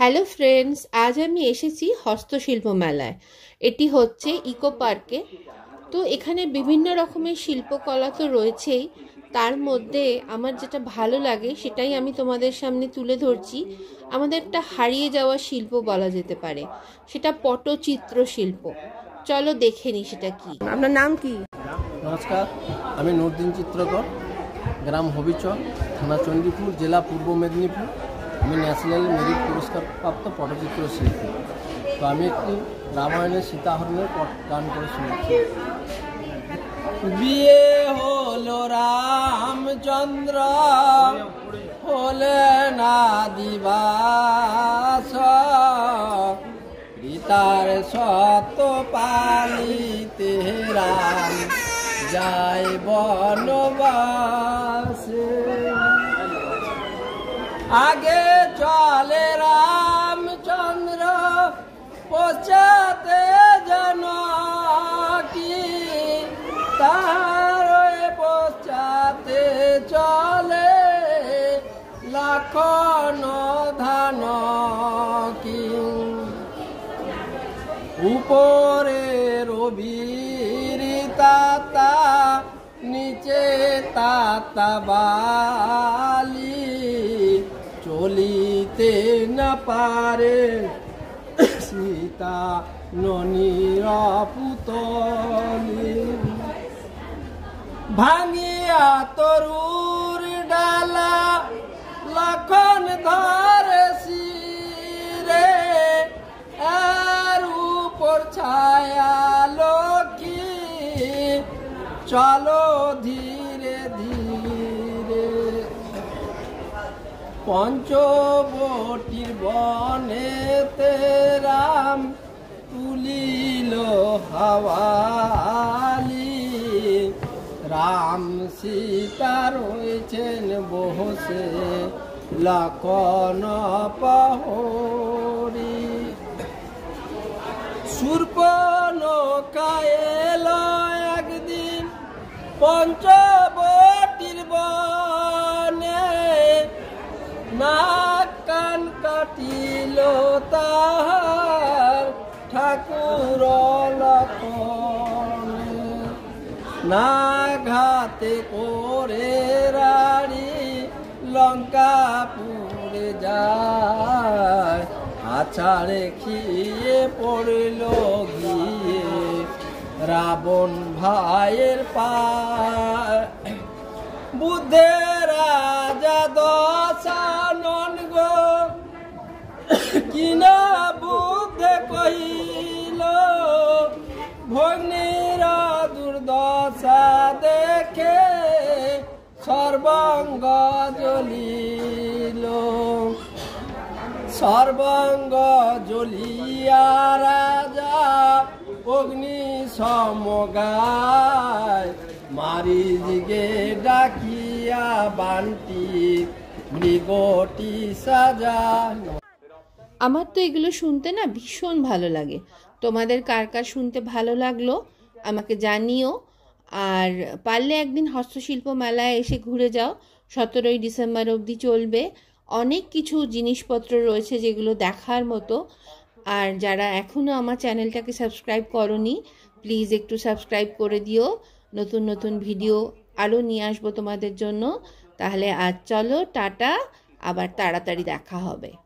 Hello friends আজ আমি এসেছি হস্তশিল্প মেলায়। এটি হচ্ছে ইকো পার্কে। তো এখানে বিভিন্ন রকমের শিল্পকলা তো রয়েছেই। তার মধ্যে আমার যেটা ভালো লাগে সেটাই আমি তোমাদের সামনে তুলে ধরছি। আমাদের একটা হারিয়ে যাওয়া শিল্প বলা যেতে পারে। সেটা পটচিত্র শিল্প। চলো দেখে নি সেটা কি। আপনার নাম কি? নমস্কার আমি নুরদিন চিত্রকর গ্রাম হবিচর থানা চণ্ডীপুর জেলা পূর্ব মেদিনীপুর। আমি ন্যাশনাল মেরিট পুরস্কার প্রাপ্ত পটচিত্র শিল্পী। তো আমি একটি রামায়ণের সীতাহরণের গান করে শুনেছি। বিয়ে হলো রামচন্দ্র হলেন আদিবাস গীতার সত পালিতে রাম যায় বনবাসে। আগে চলে রামচন্দ্র পশ্চাতে জানকি তার পশ্চাতে চলে লক্ষণ ধান কি? উপরে রবির তাতা নিচে তাতা বালি চলিতে না পারে সীতা ননির পুতলি ভাঙিয়া তরুর ডালা লক্ষণ ধরে শিরে আর উপর ছায়া লক্ষ্মী। চলো ধীরে ধীরে পঞ্চবটির বনে রাম তুলিল হাওয়ালি। রাম সীতা রয়েছেন বসে লকন পহরি সুর্পনকায় একদিন পঞ্চবটির তাহার ঠাকুর না ঘাতে করে রাড়ি লঙ্কা পুড়ে যায়। আছাড়ে খিয়ে পড়ল গিয়ে রাবণ ভাইয়ের পা। বুদ্ধের কিনা বুদ্ধে কহিল, ভগ্নির দুর্দশা দেখে সর্বাঙ্গ জ্বলিল। সর্বাঙ্গ জ্বলিয়া রাজা অগ্নি সমগায় মারিজগে ডাকিয়া বান্টি মৃগটি সাজা আমার তো এগুলো শুনতে না ভীষণ ভালো লাগে। তোমাদের কার কার শুনতে ভালো লাগল আমাকে জানিও। আর পারলে একদিন হস্তশিল্প মেলায় এসে ঘুরে যাও, সতেরোই ডিসেম্বর অবধি চলবে। অনেক কিছু জিনিসপত্র রয়েছে যেগুলো দেখার মতো। আর যারা এখনও আমার চ্যানেলটাকে সাবস্ক্রাইব করনি, প্লিজ একটু সাবস্ক্রাইব করে দিও। নতুন নতুন ভিডিও আরও নিয়ে আসব তোমাদের জন্য। তাহলে আজ চলো, টাটা। আবার তাড়াতাড়ি দেখা হবে।